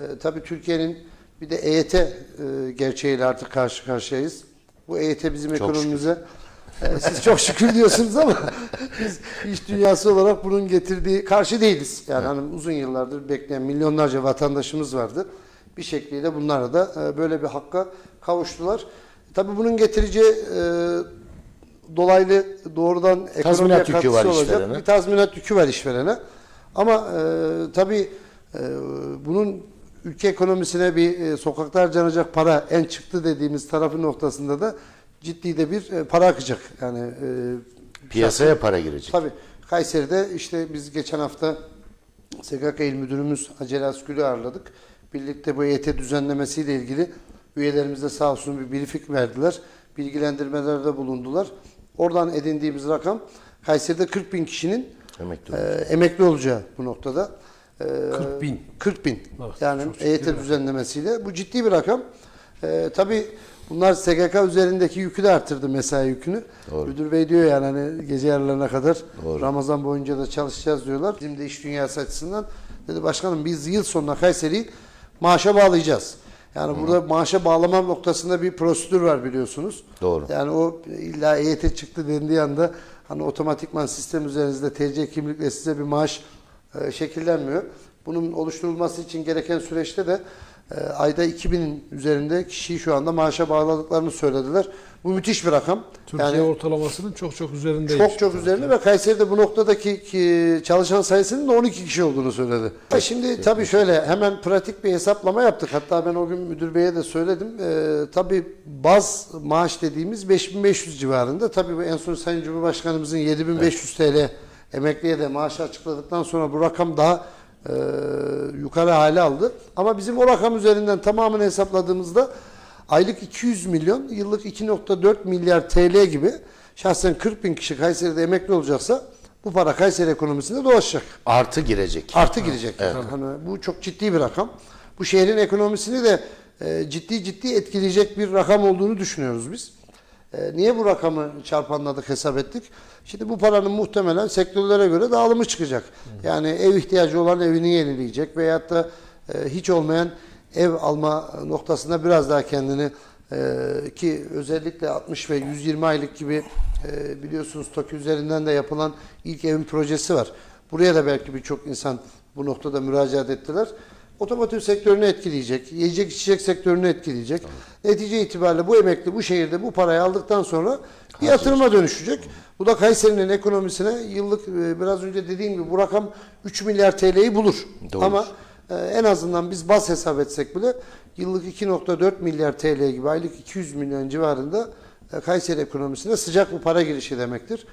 E, tabii Türkiye'nin bir de EYT e, gerçeğiyle artık karşı karşıyayız. Bu EYT bizim Çok ekonomimize e, siz çok şükür diyorsunuz ama biz iş dünyası olarak bunun getirdiği karşı değiliz. Yani hani uzun yıllardır bekleyen milyonlarca vatandaşımız vardı. Bir şekliyle bunlara da e, böyle bir hakka kavuştular. Tabii bunun getireceği e, dolaylı doğrudan ekonomiye Tazminat yükü var olacak. işverene. Bir tazminat yükü var işverene. Ama e, tabii e, bunun ülke ekonomisine bir e, sokakta harcanacak para en çıktı dediğimiz tarafı noktasında da ciddi de bir e, para akacak. Yani e, Piyasaya para girecek. Tabii Kayseri'de işte biz geçen hafta SGK İl Müdürümüz Acele Askül'ü ağırladık. Birlikte bu EYT düzenlemesiyle ilgili üyelerimize sağ olsun bir briefing verdiler. Bilgilendirmelerde bulundular. Oradan edindiğimiz rakam Kayseri'de 40 bin kişinin Emekli e, emekli olacağı bu noktada. E, 40 bin. 40 bin. Evet, yani EYT düzenlemesiyle. Bu ciddi bir rakam. E, tabii bunlar SGK üzerindeki yükü de arttırdı mesai yükünü. Doğru. Müdür Bey diyor yani hani gece yarılarına kadar Doğru. Ramazan boyunca da çalışacağız diyorlar. Bizim de iş dünyası açısından dedi başkanım biz yıl sonuna Kayseri'yi maaşa bağlayacağız. Yani burada maaşa bağlama noktasında bir prosedür var biliyorsunuz. Doğru. Yani o illa EYT çıktı dendiği anda hani otomatikman sistem üzerinizde TC kimlikle size bir maaş e, şekillenmiyor. Bunun oluşturulması için gereken süreçte de e, ayda 2000'in üzerinde kişiyi şu anda maaşa bağladıklarını söylediler. Bu müthiş bir rakam. Türkiye yani ortalamasının çok çok üzerindeyiz. çok çok üzerinde ve Kayseri'de bu noktadaki ki, çalışan sayısının da 12 kişi olduğunu söyledi. Ha, Şimdi tabii şöyle hemen pratik bir hesaplama yaptık. Hatta ben o gün müdür beye de söyledim. Ee, tabii baz maaş dediğimiz 5500 civarında. Tabii en son Sayın Cumhurbaşkanımızın 7500 TL emekliye de maaşı açıkladıktan sonra bu rakam daha e, yukarı hale aldı. Ama bizim o rakam üzerinden tamamını hesapladığımızda aylık 200 milyon, yıllık 2.4 milyar TL gibi şahsen 40 bin kişi Kayseri'de emekli olacaksa bu para Kayseri ekonomisinde dolaşacak. Artı girecek. Artı girecek. Hani bu çok ciddi bir rakam. Bu şehrin ekonomisini de e, ciddi ciddi etkileyecek bir rakam olduğunu düşünüyoruz biz. E, niye bu rakamı çarpanladık, hesap ettik? Şimdi bu paranın muhtemelen sektörlere göre dağılımı çıkacak. Yani ev ihtiyacı olan evini yenileyecek veyahut da e, hiç olmayan ev alma noktasında biraz daha kendini e, ki özellikle 60 ve 120 aylık gibi e, biliyorsunuz TOKİ üzerinden de yapılan ilk evin projesi var. Buraya da belki birçok insan bu noktada müracaat ettiler. Otomotiv sektörünü etkileyecek, yiyecek içecek sektörünü etkileyecek. Netice itibariyle bu emekli bu şehirde bu parayı aldıktan sonra bir yatırıma dönüşecek. Bu da Kayseri'nin ekonomisine yıllık e, biraz önce dediğim gibi bu rakam 3 milyar TL'yi bulur. Doğru. Ama ee, en azından biz baz hesap etsek bile yıllık 2.4 milyar TL gibi aylık 200 milyon civarında e, Kayseri ekonomisine sıcak bir para girişi demektir.